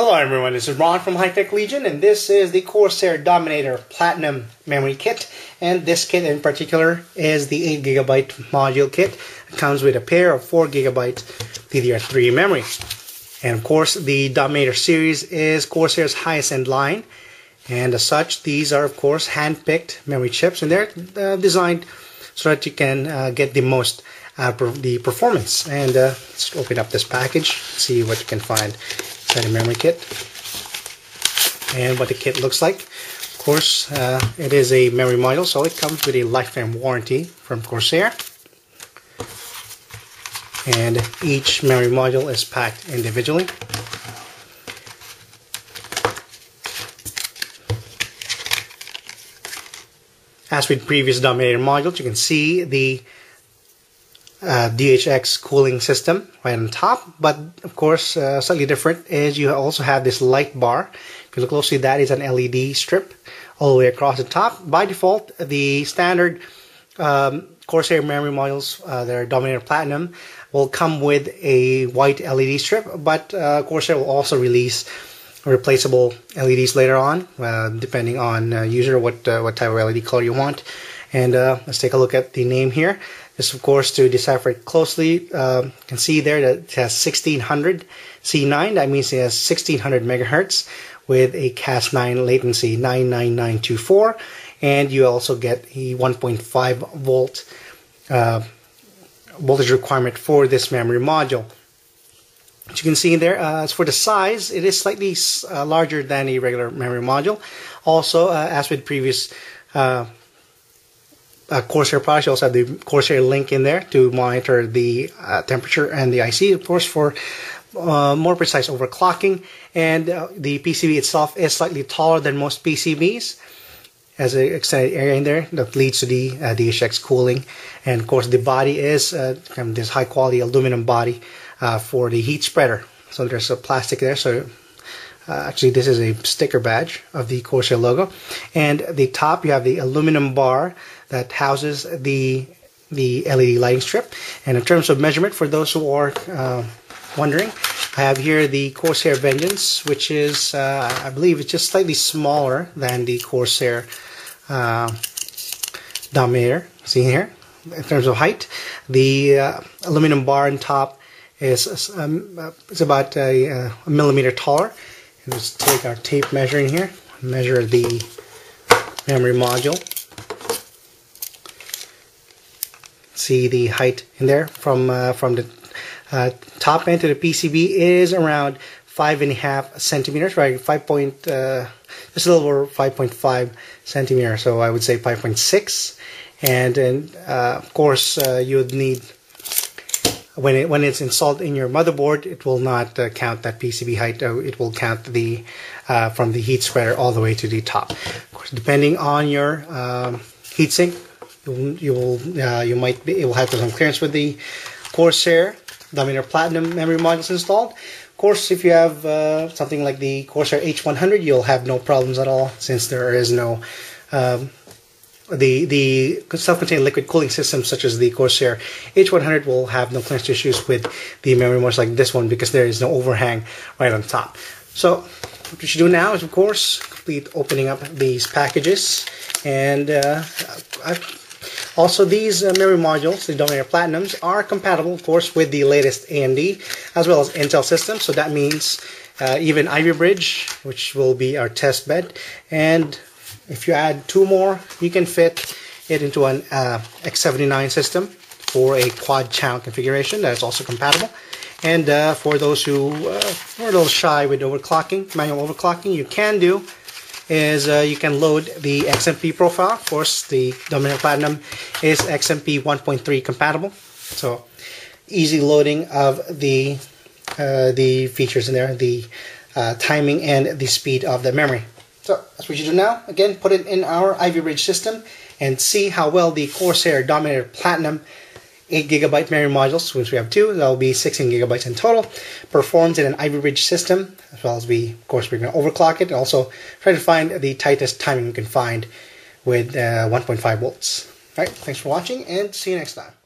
everyone, this is Ron from Hi Tech Legion and this is the Corsair Dominator Platinum Memory Kit and this kit in particular is the 8GB module kit. It comes with a pair of 4GB DDR3 memory. And of course the Dominator series is Corsair's highest end line and as such these are of course hand-picked memory chips and they're uh, designed so that you can uh, get the most out uh, the performance. And uh, let's open up this package, see what you can find inside the memory kit, and what the kit looks like. Of course, uh, it is a memory module, so it comes with a lifetime warranty from Corsair. And each memory module is packed individually. As with previous Dominator modules, you can see the uh, DHX cooling system right on top. But of course, uh, slightly different is you also have this light bar. If you look closely, that is an LED strip all the way across the top. By default, the standard um, Corsair memory modules, uh, that are Dominator Platinum, will come with a white LED strip, but uh, Corsair will also release replaceable LEDs later on, uh, depending on uh, user what what type of LED color you want. And let's take a look at the name here. This, of course, to decipher it closely, um, you can see there that it has 1600 C9. That means it has 1600 megahertz with a CAS 9 latency 99924. And you also get a 1.5 volt uh, voltage requirement for this memory module. As you can see there, uh, as for the size, it is slightly uh, larger than a regular memory module. Also, uh, as with previous uh, uh, Corsair products, you also have the Corsair link in there to monitor the uh, temperature and the IC, of course, for more precise overclocking. And the PCB itself is slightly taller than most PCBs as an extended area in there that leads to the uh, DHX cooling. And of course, the body is uh, this high quality aluminum body uh, for the heat spreader. So there's a plastic there. So uh, actually, this is a sticker badge of the Corsair logo. And the top, you have the aluminum bar that houses the the LED lighting strip. And in terms of measurement, for those who are uh, wondering, I have here the Corsair Vengeance, which is, uh, I believe, it's just slightly smaller than the Corsair uh, Dominator. See here, in terms of height, the uh, aluminum bar on top is um, uh, it's about a, uh, a, millimeter taller. Let's take our tape measure in here, measure the memory module. See the height in there from uh, from the uh, top end to the PCB is around five and a half centimeters, right? Five point, uh, just a little over 5.5 centimeters. So I would say 5.6. And, and uh, of course, uh, you would need when it when it's installed in your motherboard, it will not uh, count that PCB height. Uh, it will count the uh, from the heat spreader all the way to the top. Of course, depending on your um, heatsink, you, you will uh, you might be able to have some clearance with the Corsair Dominator Platinum memory modules installed. Of course, if you have uh, something like the Corsair H100, you'll have no problems at all since there is no um, the the self-contained liquid cooling system such as the Corsair H100 will have no clearance issues with the memory modules like this one because there is no overhang right on top. So what you should do now is of course complete opening up these packages and uh, also these uh, memory modules, the Dominator Platinums, are compatible of course with the latest AMD as well as Intel systems so that means uh, even Ivy Bridge which will be our test bed and if you add two more, you can fit it into an uh, X79 system for a quad channel configuration that is also compatible. And uh, for those who uh, are a little shy with overclocking, manual overclocking, you can do is uh, you can load the XMP profile. Of course, the Dominator Platinum is XMP 1.3 compatible, so easy loading of the uh, the features in there, the uh, timing and the speed of the memory. So that's what you do now. Again, put it in our Ivy Bridge system and see how well the Corsair Dominator Platinum 8 gigabyte memory modules, which we have two, that'll be 16 gigabytes in total, performs in an Ivy Bridge system, as well as we, of course, we're going to overclock it and also try to find the tightest timing we can find with uh, 1.5 volts. Alright, thanks for watching and see you next time.